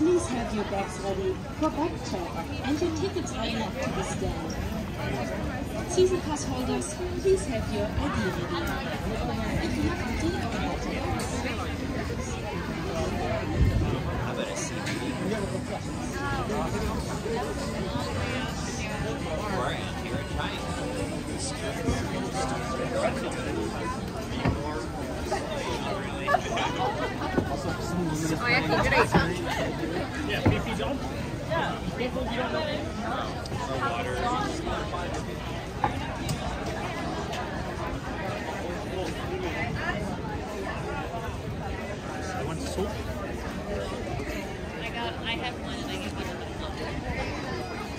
Please have your bags ready for bag check and your tickets are enough to the stand. Season pass holders, please have your ID ready. If you have ID How about a CBD? Or here at China. Oh, ja, great. I got, I have one and I give you another.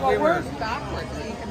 Well, we're backwards, so you can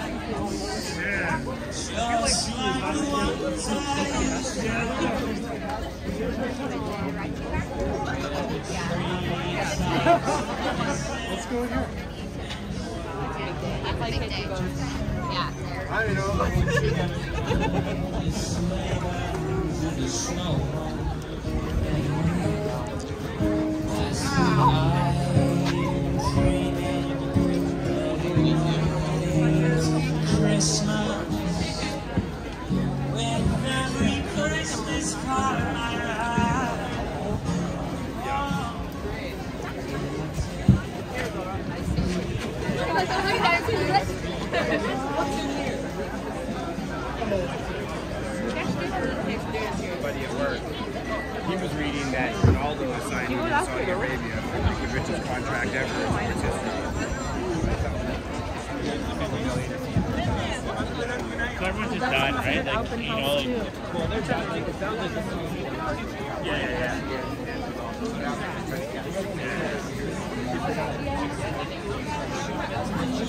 Really? Shuffling in here like I like it to go. Yeah. buddy at work, he was reading that Ronaldo is signing in Saudi Arabia for like the richest contract ever in sports history. So everyone's just done, right? Like, you know, like, Yeah, yeah, yeah. Feliz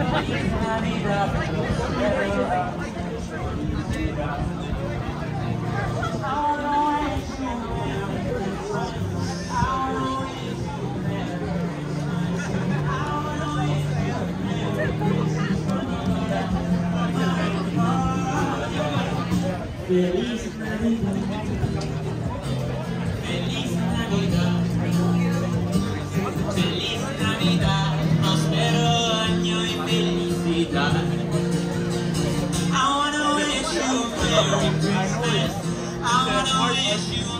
Thank you. A Merry Christmas. I wanna wish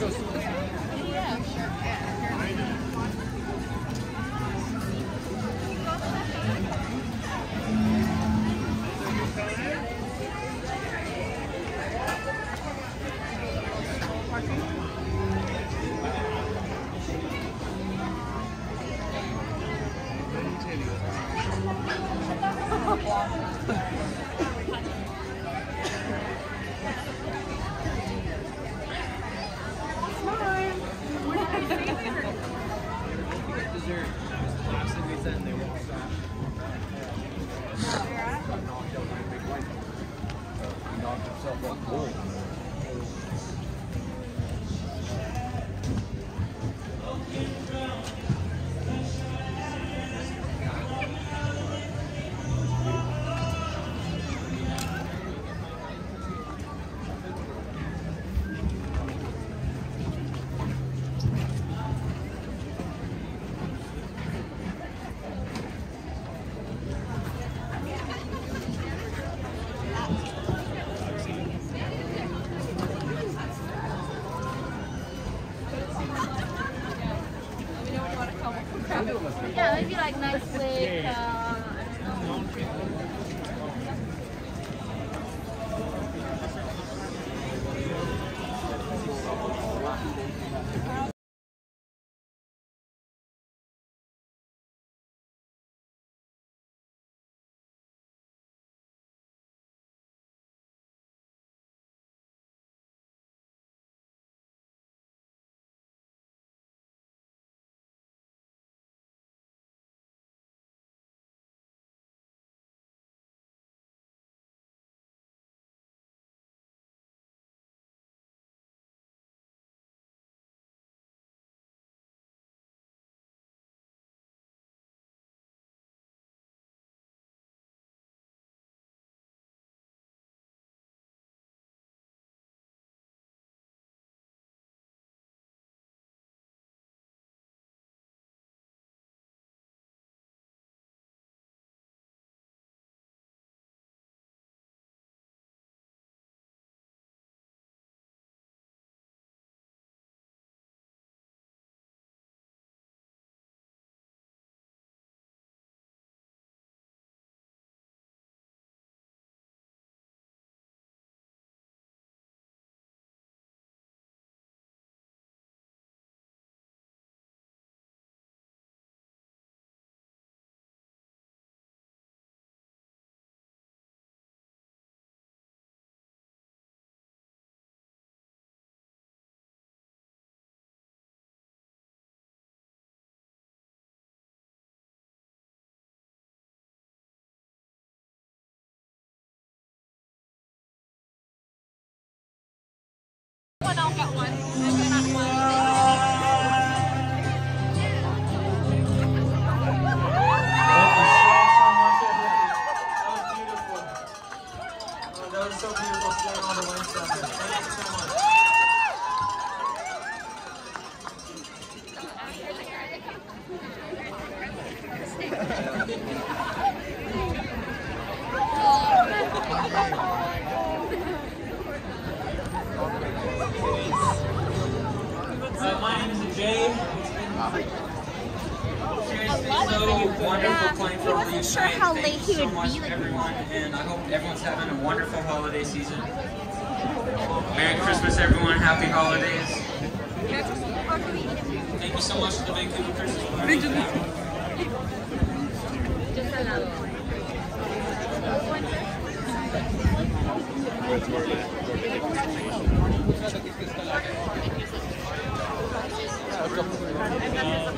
Yeah, Seriously, so wonderful playing for all of you wasn't sure tonight. how Thank late you he so would much, be, like- everyone, and I hope everyone's having a wonderful holiday season. Merry Christmas, everyone. Happy holidays. Thank you so much to the Vancouver Christmas Party. Alright,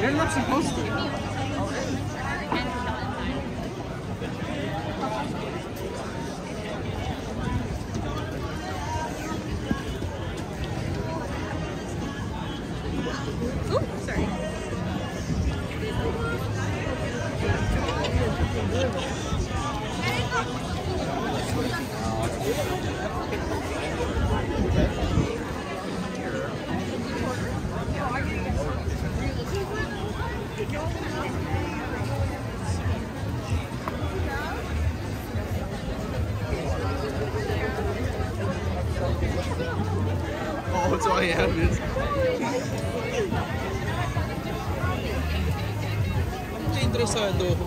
You're not supposed to. That's all I have is. Interesado ako.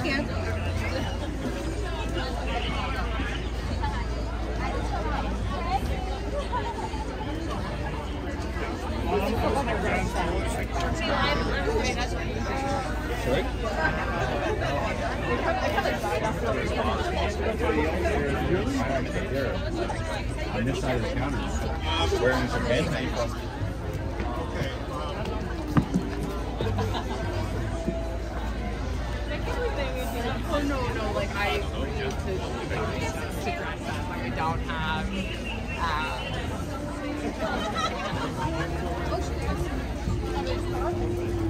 perfect. I don't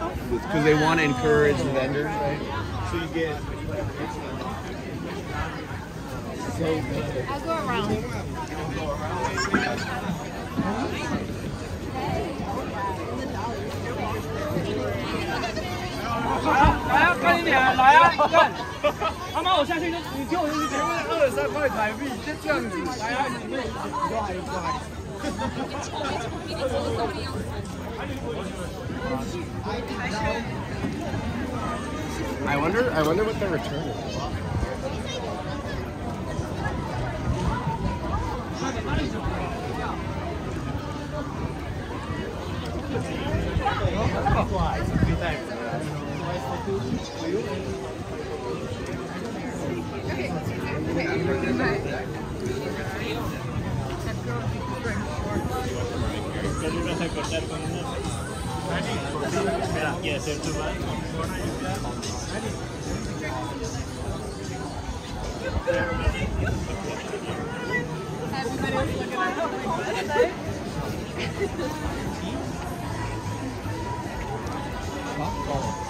Because they want to encourage the vendors, right? So you get. I'll go around. I wonder. I wonder what the return is. Okay. Okay. Cellular hypertension. Yes, into one. Everybody's looking at it. Huh? Oh.